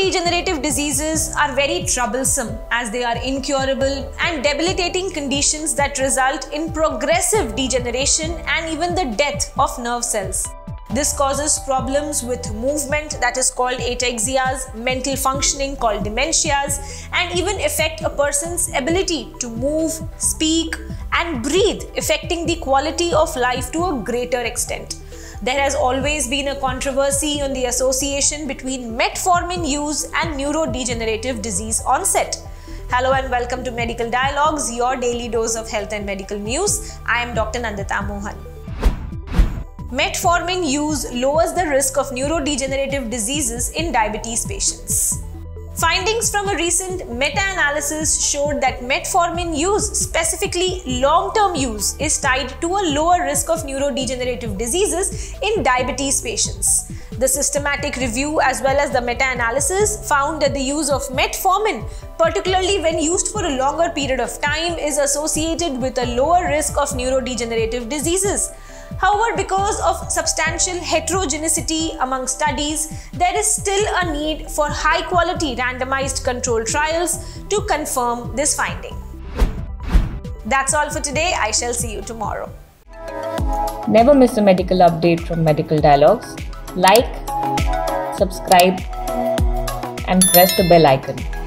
Neurodegenerative diseases are very troublesome as they are incurable and debilitating conditions that result in progressive degeneration and even the death of nerve cells. This causes problems with movement that is called ataxias, mental functioning called dementias, and even affect a person's ability to move, speak, and breathe, affecting the quality of life to a greater extent. There has always been a controversy on the association between metformin use and neurodegenerative disease onset. Hello and welcome to Medical Dialogues, your daily dose of health and medical news. I am Dr. Nandita Mohan. Metformin use lowers the risk of neurodegenerative diseases in diabetes patients. Findings from a recent meta-analysis showed that metformin use, specifically long-term use, is tied to a lower risk of neurodegenerative diseases in diabetes patients. The systematic review as well as the meta-analysis found that the use of metformin, particularly when used for a longer period of time, is associated with a lower risk of neurodegenerative diseases. However, because of substantial heterogeneity among studies, there is still a need for high quality randomized control trials to confirm this finding. That's all for today. I shall see you tomorrow. Never miss a medical update from Medical Dialogues. Like, subscribe, and press the bell icon.